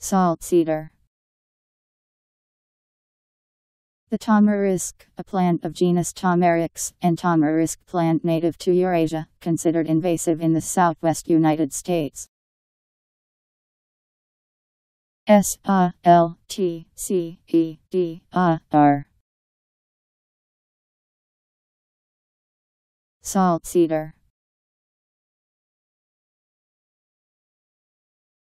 Salt cedar. The tamarisk, a plant of genus Tamarix, and tamarisk plant native to Eurasia, considered invasive in the southwest United States. S A L T C E D A R Salt cedar